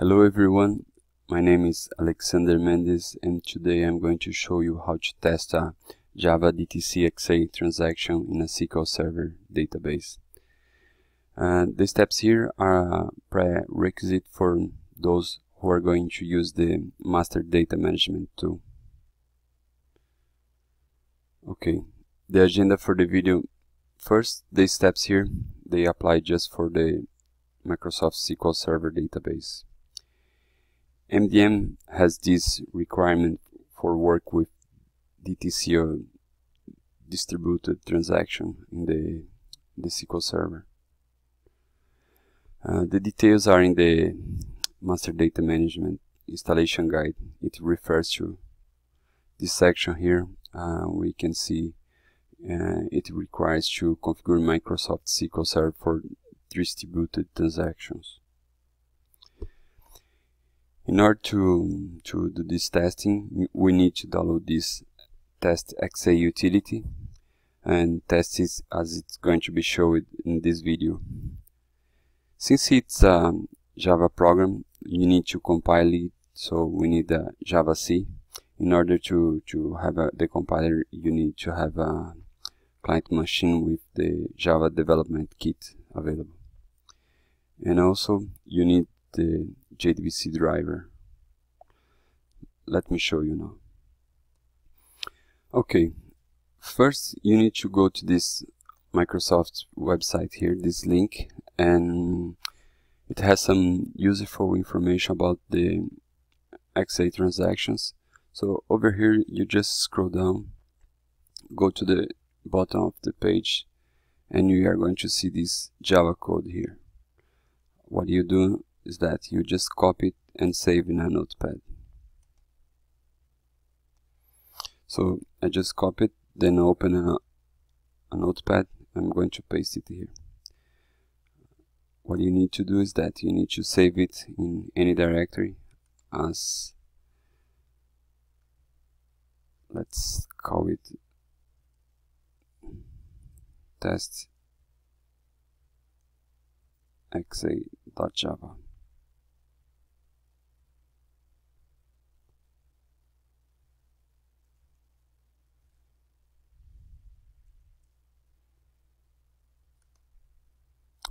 Hello everyone, my name is Alexander Mendes and today I'm going to show you how to test a Java DTCXA transaction in a SQL Server database. Uh, the steps here are a prerequisite for those who are going to use the master data management tool. Okay, the agenda for the video. First, the steps here, they apply just for the Microsoft SQL Server database. MDM has this requirement for work with DTC distributed transaction in the, the SQL Server. Uh, the details are in the Master Data Management installation guide. It refers to this section here. Uh, we can see uh, it requires to configure Microsoft SQL Server for distributed transactions. In order to, to do this testing, we need to download this test XA utility and test it as it's going to be shown in this video. Since it's a Java program, you need to compile it, so we need a javac. In order to, to have a, the compiler, you need to have a client machine with the Java development kit available. And also, you need the JDBC driver. Let me show you now. Okay, first you need to go to this Microsoft website here, this link, and it has some useful information about the XA transactions. So over here you just scroll down, go to the bottom of the page, and you are going to see this Java code here. What you do is that you just copy it and save in a notepad. So I just copy it, then open a, a notepad. I'm going to paste it here. What you need to do is that you need to save it in any directory as let's call it test xa.java.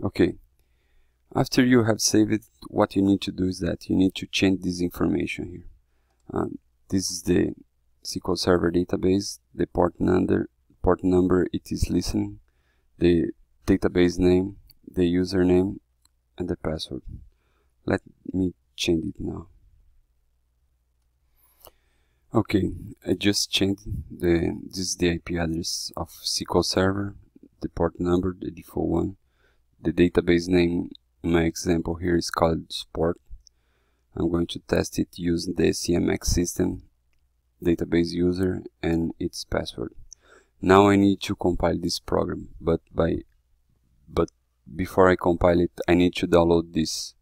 Okay, after you have saved it, what you need to do is that you need to change this information here. Um, this is the SQL Server database, the port number, port number it is listening, the database name, the username, and the password. Let me change it now. Okay, I just changed the this is the IP address of SQL Server, the port number, the default one, the database name in my example here is called support. I'm going to test it using the CMX system database user and its password. Now I need to compile this program, but by but before I compile it, I need to download this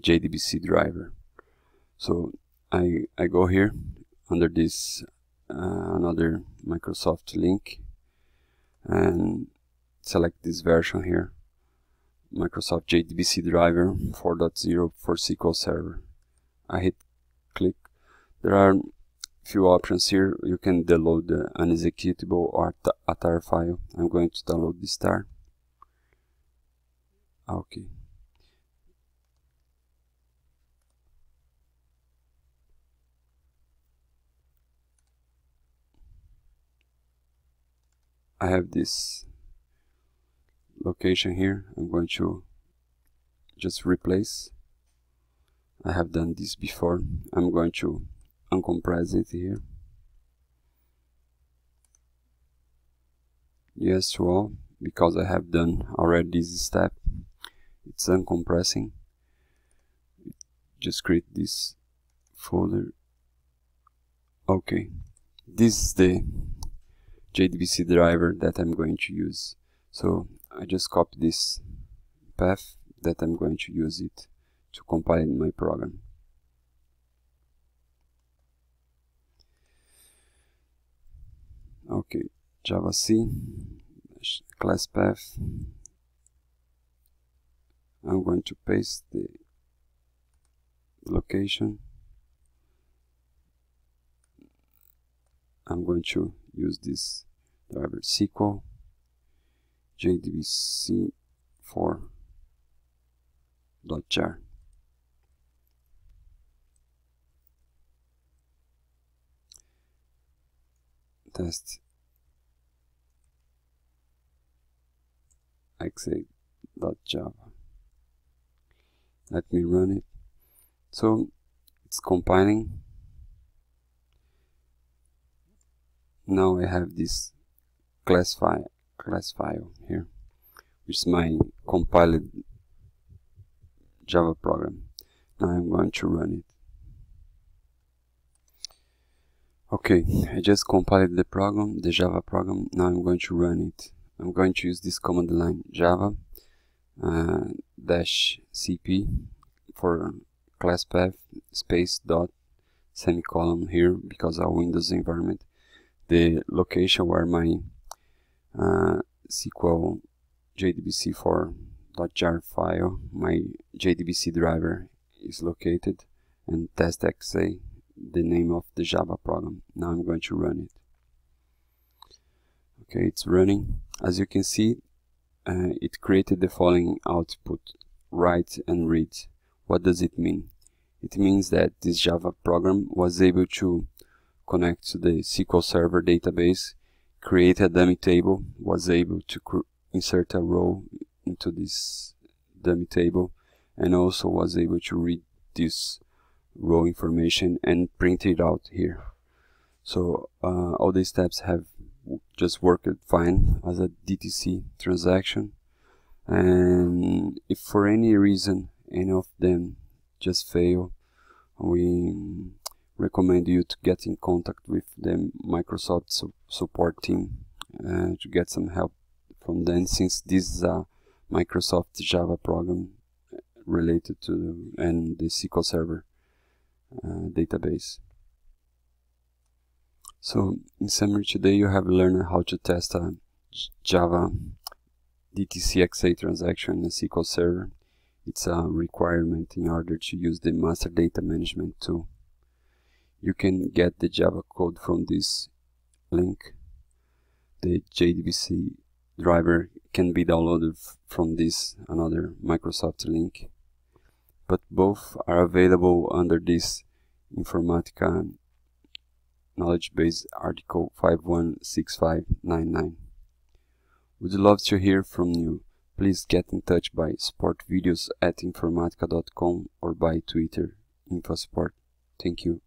JDBC driver. So I I go here under this uh, another Microsoft link and select this version here Microsoft JDBC driver 4.0 for SQL Server. I hit click. There are few options here. You can download an executable or a tar file. I'm going to download this tar. Okay. I have this location here I'm going to just replace. I have done this before. I'm going to uncompress it here. Yes to all because I have done already this step it's uncompressing. Just create this folder. Okay this is the JDBC driver that I'm going to use. So I just copy this path that I'm going to use it to compile my program. Okay, javac, class path. I'm going to paste the location I'm going to use this driver SQL JDBC for dot jar test. XA.java let me run it. So it's compiling. Now I have this class file class file here which is my compiled Java program. Now I'm going to run it. Okay I just compiled the program the Java program. Now I'm going to run it. I'm going to use this command line java uh, dash cp for class path space dot semicolon here because our Windows environment the location where my uh, SQL JDBC4 .jar file, my JDBC driver is located, and testXA, the name of the Java program. Now I'm going to run it. Okay, it's running. As you can see, uh, it created the following output, write and read. What does it mean? It means that this Java program was able to connect to the SQL Server database, create a dummy table, was able to insert a row into this dummy table, and also was able to read this row information and print it out here. So uh, all these steps have just worked fine as a DTC transaction and if for any reason any of them just fail we recommend you to get in contact with the Microsoft su support team uh, to get some help from them since this is a Microsoft Java program related to and the SQL Server uh, database. So in summary today you have learned how to test a Java DTCXA transaction in SQL Server. It's a requirement in order to use the master data management tool. You can get the Java code from this link. The JDBC driver can be downloaded from this another Microsoft link. But both are available under this Informatica knowledge base article 516599. Would love to hear from you. Please get in touch by supportvideos at informatica.com or by Twitter, InfoSupport. Thank you.